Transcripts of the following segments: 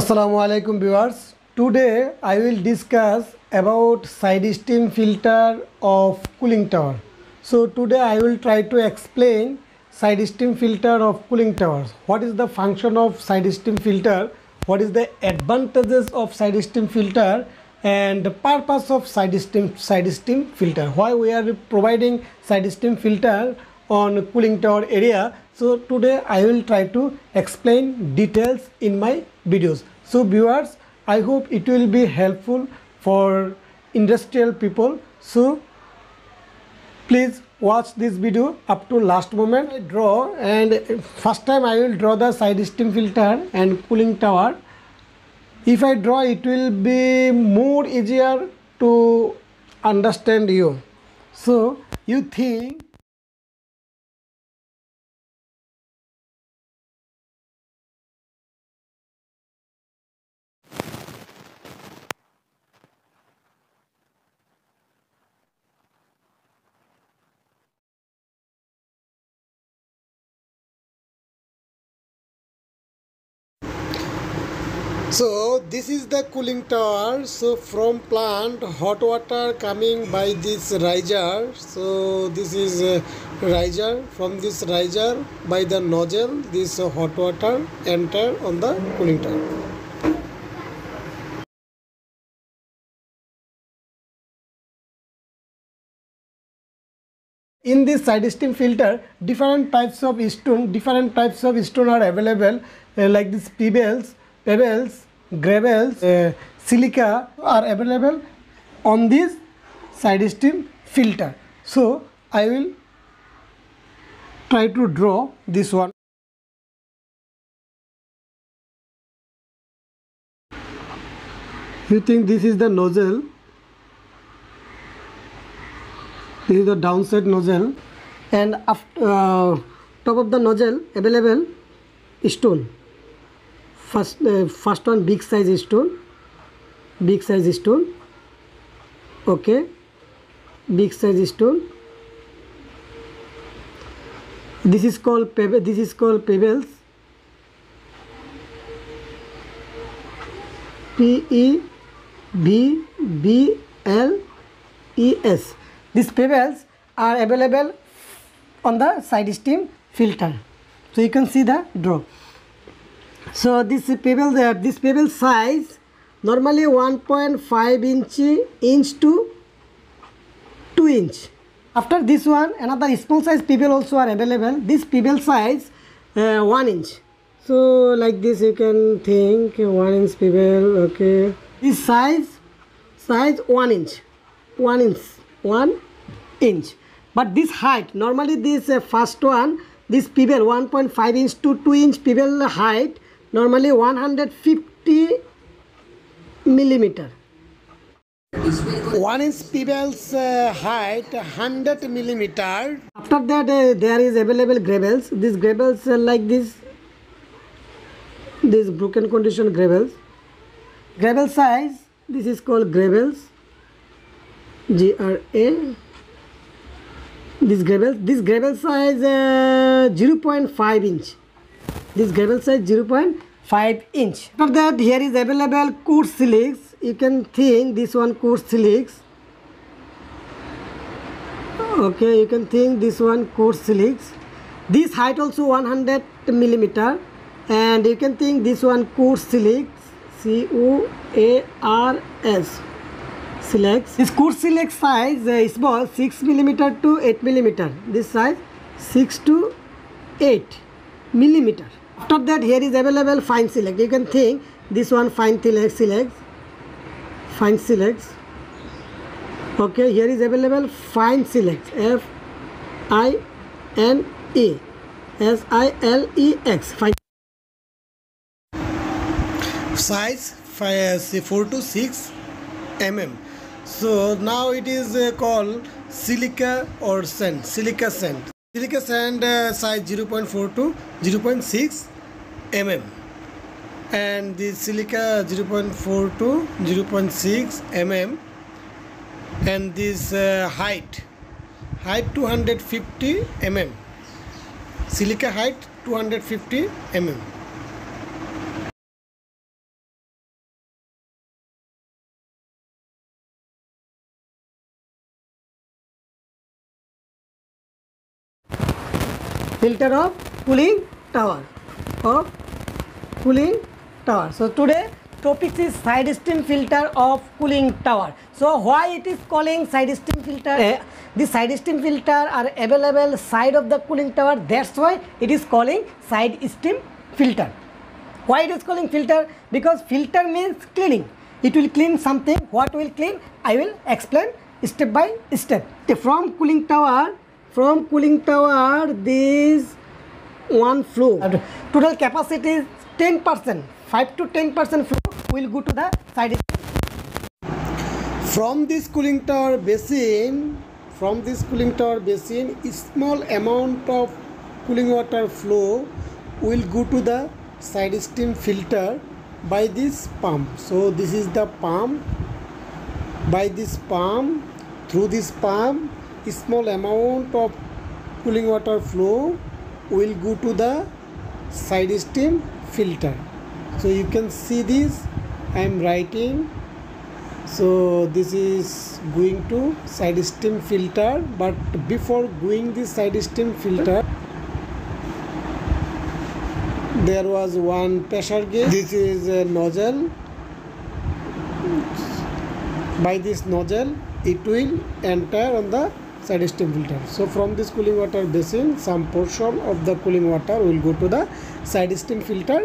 Assalamu alaikum viewers. Today I will discuss about side stream filter of cooling tower. So today I will try to explain side stream filter of cooling towers. What is the function of side stream filter? What is the advantages of side stream filter and the purpose of side stream side stream filter? Why we are providing side stream filter on cooling tower area so today i will try to explain details in my videos. So viewers i hope it will be helpful for industrial people. So please watch this video up to last moment. I draw and first time i will draw the side stream filter and cooling tower. If i draw it will be more easier to understand you. So you think so this is the cooling tower. So from plant hot water coming by this riser. So this is uh, riser. From this riser by the nozzle this hot water enter on the cooling tower. In this side stream filter different types of stone different types of stone are available uh, like this pebbles pebbles, gravels, uh, silica are available on this side stream filter. So I will try to draw this one. You think this is the nozzle, this is the downside nozzle and after, uh, top of the nozzle available stone first uh, first one big size stone. Big size stone. Okay. Big size stone. This is called pebble this is called pebbles. P e b b l e s. These pebbles are available on the side stream filter. So you can see the drop so this pebble uh, this pebble size normally 1.5 inch inch to 2 inch. After this one another small size pebble also are available. This pebble size uh, 1 inch. So like this you can think 1 inch pebble okay. This size size 1 inch. 1 inch 1 inch. But this height normally this uh, first one this pebble 1.5 inch to 2 inch pebble height normally 150 millimeter. One inch pebbles uh, height 100 millimeter. After that uh, there is available gravels. These gravels uh, like this. This broken condition gravels. Gravel size. This is called gravels. G R A. This gravel. This gravel size uh, 0.5 inch this gravel size 0.5 inch. After that here is available coarse silex you can think this one coarse silex okay you can think this one coarse silex this height also 100 millimeter. And you can think this one coarse silex c o a r s. Silex this coarse silex size uh, small 6 millimeter to 8 millimeter. This size 6 to 8 millimeter. After that here is available fine silex. you can think this one fine silex fine silex okay here is available fine silex f i n e. S i l e x. Fine. Size 4 to 6 mm so now it is uh, called silica or sand silica sand silica sand uh, size 0.4 to 0.6 mm. And the silica 0.4 to 0.6 mm. And this uh, height height 250 mm. Silica height 250 mm filter of cooling tower. Of cooling tower. So today topic is side stream filter of cooling tower. So why it is calling side stream filter? Eh, the side stream filter are available side of the cooling tower. That's why it is calling side stream filter. Why it is calling filter? Because filter means cleaning. It will clean something. What will clean? I will explain step by step. From cooling tower from cooling tower this one flow total capacity is 10 percent. 5 to 10 percent flow will go to the side. From this cooling tower basin from this cooling tower basin small amount of cooling water flow will go to the side stream filter by this pump. So this is the pump. By this pump through this pump a small amount of cooling water flow will go to the side stream filter. So you can see this. I am writing. So this is going to side stream filter. But before going this side stream filter there was one pressure gauge. This is a nozzle. By this nozzle it will enter on the side stream filter so from this cooling water basin some portion of the cooling water will go to the side stream filter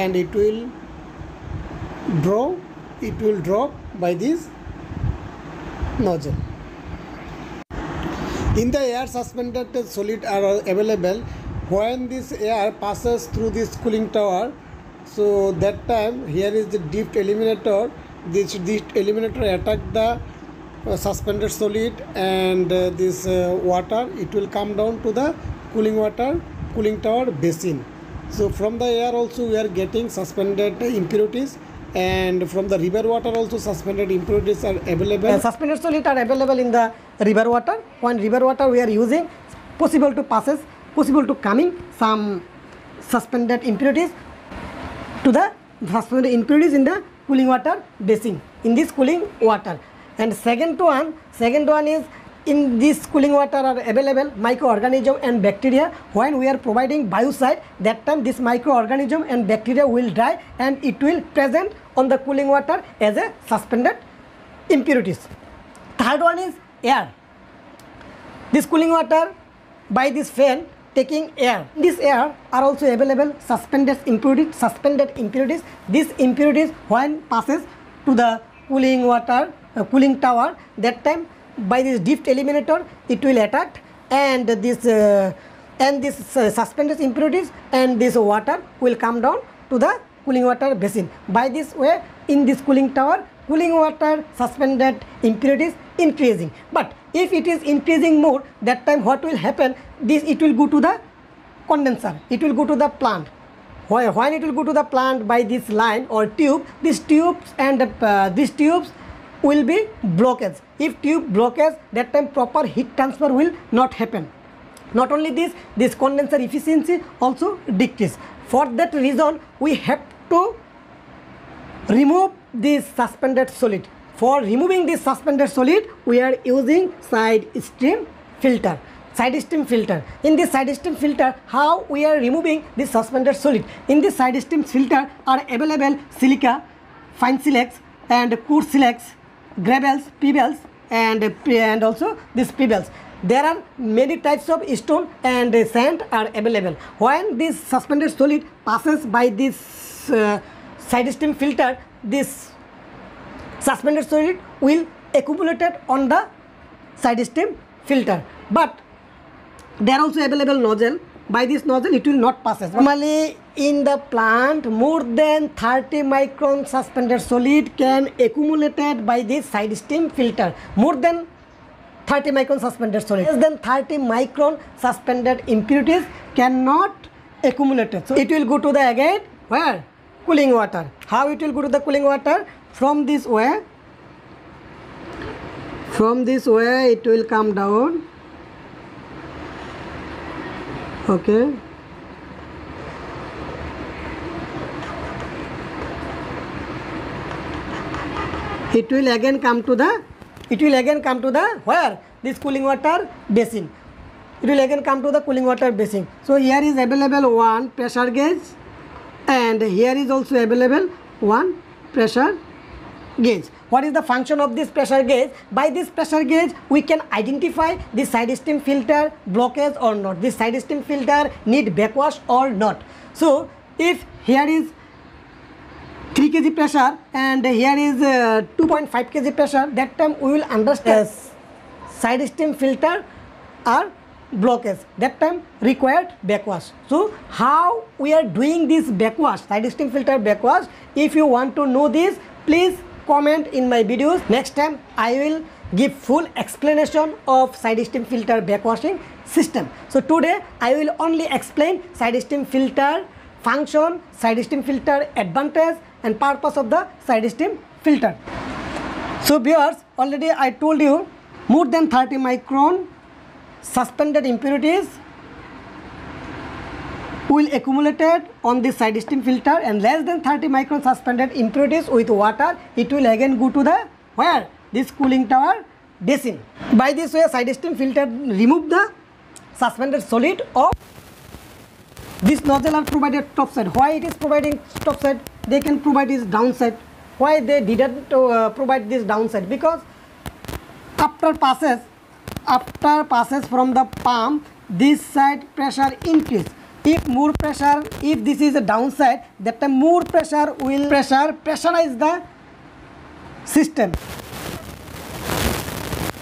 and it will draw it will drop by this nozzle. In the air suspended solid are available. When this air passes through this cooling tower so that time here is the drift eliminator. This drift eliminator attack the suspended solid and uh, this uh, water it will come down to the cooling water cooling tower basin so from the air also we are getting suspended impurities and from the river water also suspended impurities are available. Uh, suspended solid are available in the river water. When river water we are using, possible to passes, possible to coming some suspended impurities to the suspended impurities in the cooling water basin. In this cooling water. And second one, second one is in this cooling water are available microorganism and bacteria. When we are providing biocide that time this microorganism and bacteria will die and it will present on the cooling water as a suspended impurities. Third one is air. This cooling water by this fan taking air. This air are also available suspended impurities suspended impurities. These impurities when passes to the cooling water cooling tower. That time by this drift eliminator it will attack and this uh, and this uh, suspended impurities and this water will come down to the cooling water basin. By this way in this cooling tower cooling water suspended impurities increasing. But if it is increasing more that time what will happen? This it will go to the condenser. It will go to the plant. Why- when it will go to the plant? By this line or tube these tubes and uh, these tubes will be blockage. If tube blockage that time proper heat transfer will not happen. Not only this this condenser efficiency also decrease. For that reason we have to remove this suspended solid. For removing this suspended solid we are using side stream filter. Side stream filter. In this side stream filter how we are removing this suspended solid? In this side stream filter are available silica fine silex and coarse silex gravels pebbles and and also these pebbles. There are many types of stone and sand are available. When this suspended solid passes by this uh, side stream filter this suspended solid will accumulate on the side stream filter. But there are also available nozzle by this nozzle it will not pass normally in the plant more than 30 micron suspended solid can accumulated by this side stream filter. More than 30 micron suspended solid. Less than 30 micron suspended impurities cannot accumulated so it will go to the again where? Cooling water. How it will go to the cooling water? From this way. From this way it will come down okay. It will again come to the it will again come to the where? This cooling water basin. It will again come to the cooling water basin. So here is available one pressure gauge and here is also available one pressure gauge what is the function of this pressure gauge? By this pressure gauge we can identify the side stream filter blockage or not. This side stream filter need backwash or not. So if here is 3 kg pressure and here is uh, 2.5 kg pressure that time we will understand yes. side stream filter are blockage. That time required backwash. So how we are doing this backwash side stream filter backwash? If you want to know this please comment in my videos. Next time i will give full explanation of side stream filter backwashing system. So today i will only explain side stream filter function side stream filter advantage and purpose of the side stream filter. So viewers already i told you more than 30 micron suspended impurities will accumulated on the side stream filter and less than 30 micron suspended impurities with water. It will again go to the where? This cooling tower basin. By this way side stream filter remove the suspended solid of this nozzle are provided top side why it is providing top side they can provide this downside why they didn't uh, provide this downside because after passes after passes from the pump this side pressure increase if more pressure if this is a downside that time more pressure will pressure pressurize the system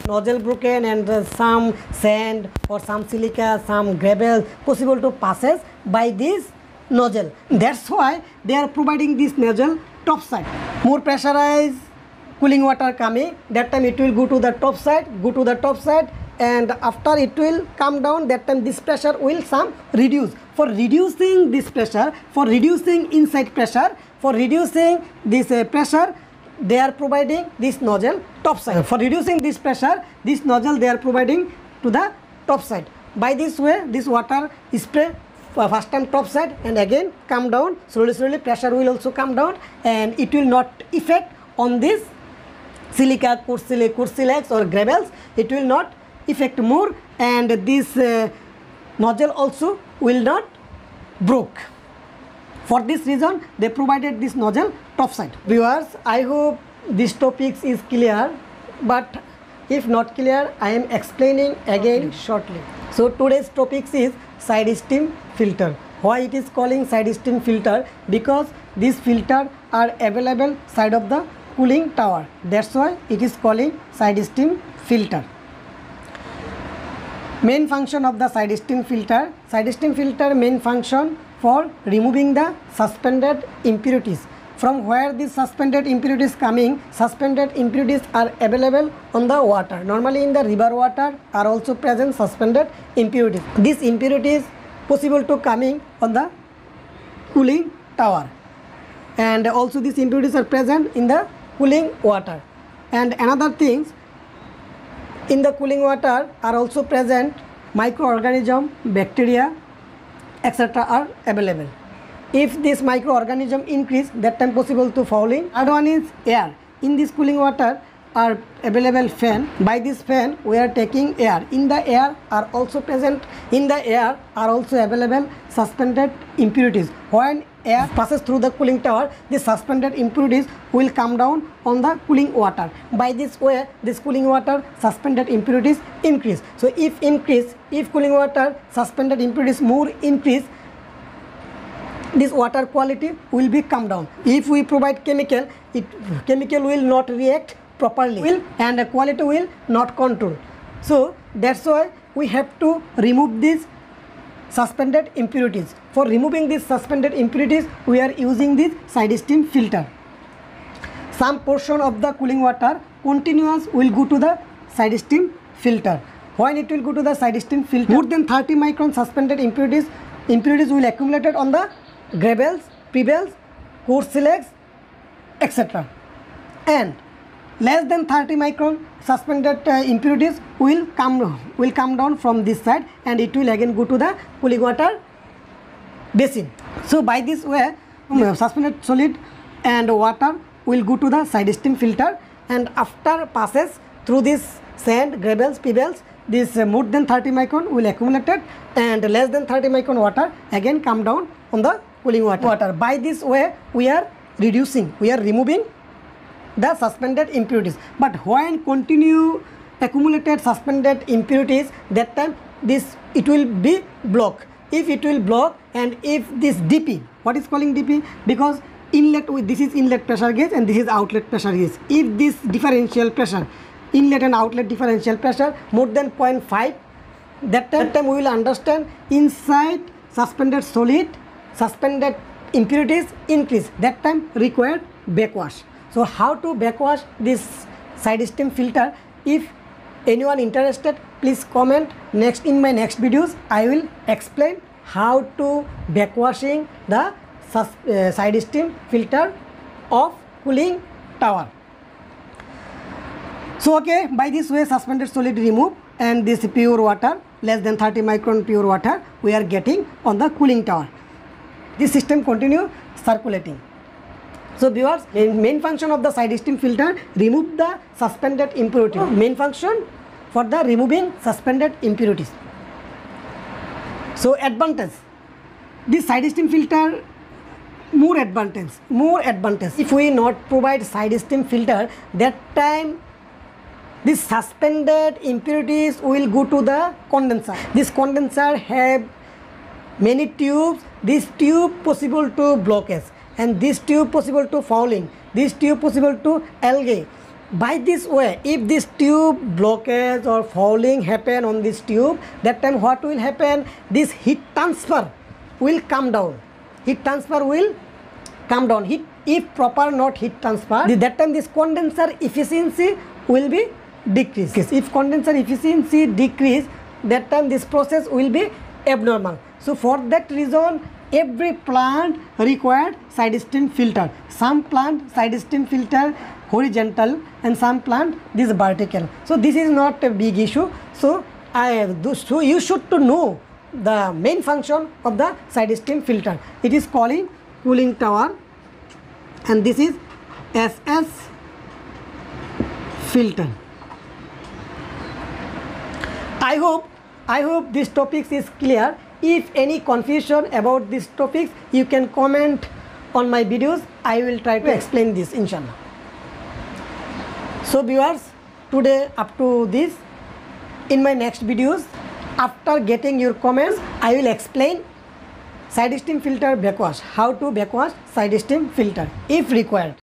nozzle broken and uh, some sand or some silica some gravel possible to passes by this nozzle that's why they are providing this nozzle top side more pressurized cooling water coming that time it will go to the top side go to the top side and after it will come down that time this pressure will some reduce. For reducing this pressure for reducing inside pressure for reducing this uh, pressure they are providing this nozzle top side. For reducing this pressure this nozzle they are providing to the top side. By this way this water spray first time top side and again come down. Slowly slowly pressure will also come down and it will not effect on this silica, coarse silex or gravels, it will not affect more and this uh, nozzle also will not broke. For this reason, they provided this nozzle top side. Viewers, I hope this topics is clear, but if not clear, I am explaining again shortly. So today's topics is side stream filter. Why it is calling side stream filter? Because these filter are available side of the cooling tower that's why it is calling side stream filter main function of the side stream filter. Side stream filter main function for removing the suspended impurities. From where these suspended impurities coming suspended impurities are available on the water. Normally in the river water are also present suspended impurities. These impurities possible to coming on the cooling tower. And also these impurities are present in the cooling water. And another things in the cooling water are also present microorganism bacteria etc are available. If this microorganism increase that time possible to fouling. Other one is air. In this cooling water are available fan. By this fan we are taking air. In the air are also present. In the air are also available suspended impurities. When air passes through the cooling tower. The suspended impurities will come down on the cooling water. By this way this cooling water suspended impurities increase. So if increase if cooling water suspended impurities more increase this water quality will be come down. If we provide chemical it chemical will not react properly will. and the quality will not control. So that's why we have to remove these suspended impurities. For removing these suspended impurities we are using this side stream filter. Some portion of the cooling water continuous will go to the side stream filter. When it will go to the side stream filter more than 30 micron suspended impurities impurities will accumulated on the gravels pebbles coarse silex etc and less than 30 micron suspended uh, impurities will come will come down from this side and it will again go to the cooling water basin so by this way um, suspended solid and water will go to the side stream filter and after passes through this sand gravels pebbles this uh, more than 30 micron will accumulated and less than 30 micron water again come down on the cooling water. water. By this way we are reducing, we are removing the suspended impurities. But when continue accumulated suspended impurities that time this it will be block. If it will block and if this DP, what is calling DP? Because inlet with this is inlet pressure gauge and this is outlet pressure gauge. If this differential pressure, inlet and outlet differential pressure more than 0.5, that time, that time we will understand inside suspended solid, suspended impurities increase. That time required backwash. So how to backwash this side stream filter? If anyone interested, please comment. Next in my next videos, I will explain how to backwashing the uh, side stream filter of cooling tower. So okay, by this way suspended solid remove and this pure water less than 30 micron pure water we are getting on the cooling tower. This system continue circulating. So viewers, main, main function of the side stream filter remove the suspended impurity. Main function for the removing suspended impurities. So advantage, this side stream filter more advantage, more advantage. If we not provide side stream filter, that time this suspended impurities will go to the condenser. This condenser have many tubes. This tube possible to blockage and this tube possible to fouling. This tube possible to algae. By this way, if this tube blockage or fouling happen on this tube, that time what will happen? This heat transfer will come down. Heat transfer will come down. Heat if proper not heat transfer, hmm. that time this condenser efficiency will be decrease. If condenser efficiency decrease, that time this process will be abnormal. So for that reason, every plant required side stream filter. Some plant side stream filter horizontal and some plant this vertical. So this is not a big issue. So I have so you should to know the main function of the side stream filter. It is calling cooling tower and this is SS filter. I hope I hope this topic is clear. If any confusion about this topics, you can comment on my videos. I will try to explain this inshallah. So viewers, today up to this. In my next videos, after getting your comments, I will explain side stream filter backwash, how to backwash side stream filter if required.